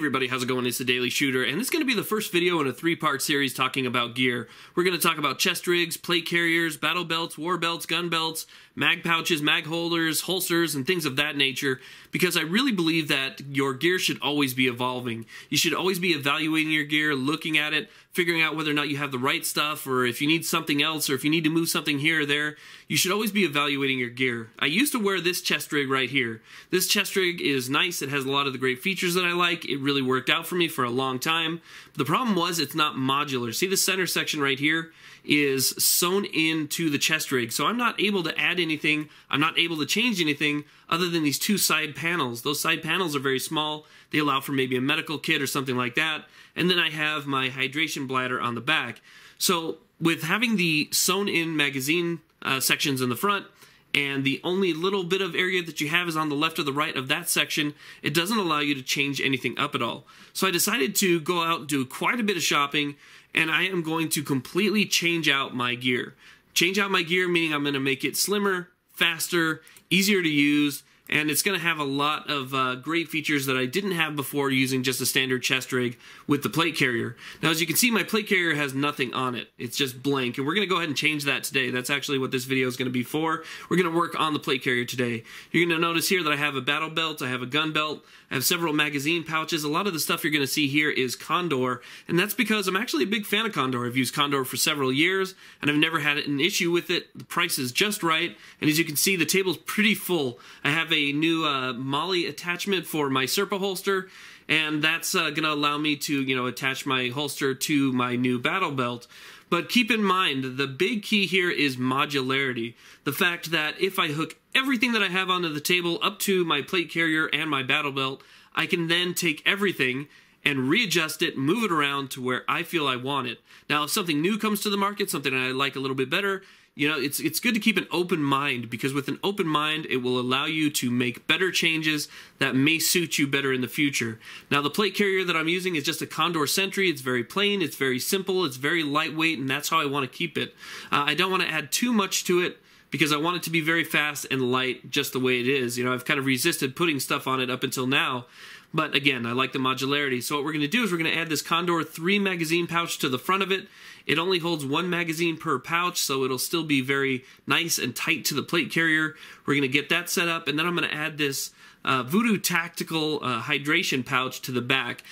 everybody, how's it going? It's the Daily Shooter, and this is going to be the first video in a three-part series talking about gear. We're going to talk about chest rigs, plate carriers, battle belts, war belts, gun belts, mag pouches, mag holders, holsters, and things of that nature, because I really believe that your gear should always be evolving. You should always be evaluating your gear, looking at it, figuring out whether or not you have the right stuff, or if you need something else, or if you need to move something here or there. You should always be evaluating your gear. I used to wear this chest rig right here. This chest rig is nice. It has a lot of the great features that I like. It really worked out for me for a long time. The problem was it's not modular. See the center section right here is sewn into the chest rig. So I'm not able to add anything. I'm not able to change anything other than these two side panels. Those side panels are very small. They allow for maybe a medical kit or something like that. And then I have my hydration bladder on the back. So with having the sewn in magazine uh, sections in the front, and the only little bit of area that you have is on the left or the right of that section, it doesn't allow you to change anything up at all. So I decided to go out and do quite a bit of shopping, and I am going to completely change out my gear. Change out my gear meaning I'm going to make it slimmer, faster, easier to use, and it's going to have a lot of uh, great features that I didn't have before using just a standard chest rig with the plate carrier. Now, as you can see, my plate carrier has nothing on it. It's just blank, and we're going to go ahead and change that today. That's actually what this video is going to be for. We're going to work on the plate carrier today. You're going to notice here that I have a battle belt, I have a gun belt, I have several magazine pouches. A lot of the stuff you're going to see here is Condor, and that's because I'm actually a big fan of Condor. I've used Condor for several years, and I've never had an issue with it. The price is just right, and as you can see, the table's pretty full. I have a new uh, MOLLE attachment for my Serpa holster, and that's uh, going to allow me to, you know, attach my holster to my new battle belt. But keep in mind, the big key here is modularity. The fact that if I hook everything that I have onto the table up to my plate carrier and my battle belt, I can then take everything and readjust it, move it around to where I feel I want it. Now, if something new comes to the market, something I like a little bit better, you know, it's it's good to keep an open mind because with an open mind, it will allow you to make better changes that may suit you better in the future. Now, the plate carrier that I'm using is just a Condor Sentry. It's very plain, it's very simple, it's very lightweight, and that's how I want to keep it. Uh, I don't want to add too much to it because I want it to be very fast and light just the way it is. You know, I've kind of resisted putting stuff on it up until now. But again, I like the modularity. So what we're going to do is we're going to add this Condor 3 magazine pouch to the front of it. It only holds one magazine per pouch, so it'll still be very nice and tight to the plate carrier. We're going to get that set up, and then I'm going to add this uh, Voodoo Tactical uh, hydration pouch to the back.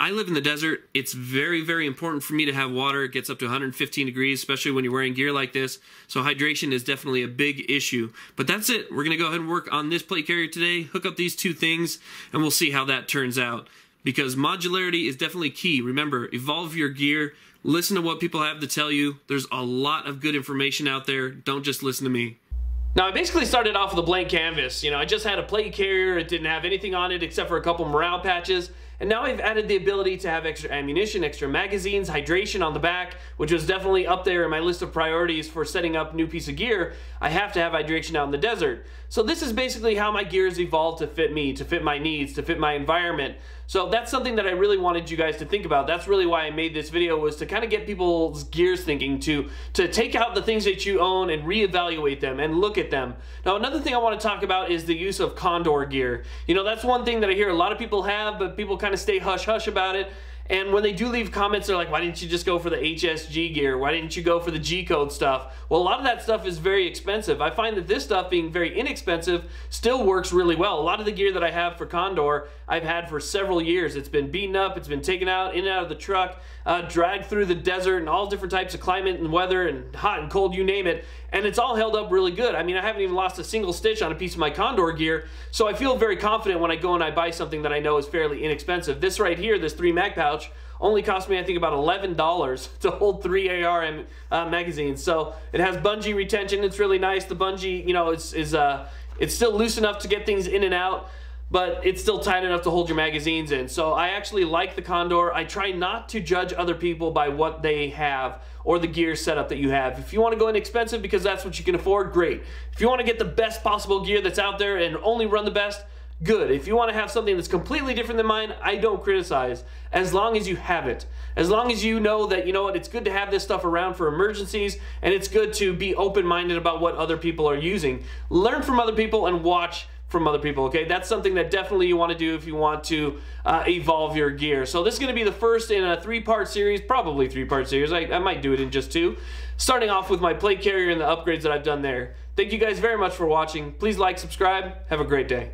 I live in the desert. It's very, very important for me to have water. It gets up to 115 degrees, especially when you're wearing gear like this. So hydration is definitely a big issue. But that's it. We're going to go ahead and work on this plate carrier today, hook up these two things, and we'll see how that turns out. Because modularity is definitely key. Remember, evolve your gear. Listen to what people have to tell you. There's a lot of good information out there. Don't just listen to me. Now, I basically started off with a blank canvas. You know, I just had a plate carrier. It didn't have anything on it except for a couple morale patches. And now I've added the ability to have extra ammunition, extra magazines, hydration on the back, which was definitely up there in my list of priorities for setting up new piece of gear. I have to have hydration out in the desert. So this is basically how my gear has evolved to fit me, to fit my needs, to fit my environment. So that's something that I really wanted you guys to think about. That's really why I made this video was to kind of get people's gears thinking, to, to take out the things that you own and reevaluate them and look at them. Now another thing I want to talk about is the use of Condor gear. You know, that's one thing that I hear a lot of people have, but people kind of stay hush-hush about it. And when they do leave comments, they're like, why didn't you just go for the HSG gear? Why didn't you go for the G-code stuff? Well, a lot of that stuff is very expensive. I find that this stuff being very inexpensive still works really well. A lot of the gear that I have for Condor, I've had for several years. It's been beaten up, it's been taken out, in and out of the truck, uh, dragged through the desert and all different types of climate and weather and hot and cold, you name it. And it's all held up really good. I mean, I haven't even lost a single stitch on a piece of my Condor gear, so I feel very confident when I go and I buy something that I know is fairly inexpensive. This right here, this 3 mag pouch, only cost me, I think, about $11 to hold three AR uh, magazines. So it has bungee retention. It's really nice. The bungee, you know, is, is uh, it's still loose enough to get things in and out but it's still tight enough to hold your magazines in. So I actually like the Condor. I try not to judge other people by what they have or the gear setup that you have. If you want to go inexpensive because that's what you can afford, great. If you want to get the best possible gear that's out there and only run the best, good. If you want to have something that's completely different than mine, I don't criticize as long as you have it. As long as you know that, you know what, it's good to have this stuff around for emergencies and it's good to be open-minded about what other people are using. Learn from other people and watch from other people. Okay, that's something that definitely you want to do if you want to uh, evolve your gear. So this is going to be the first in a three-part series, probably three-part series. I, I might do it in just two. Starting off with my plate carrier and the upgrades that I've done there. Thank you guys very much for watching. Please like, subscribe. Have a great day.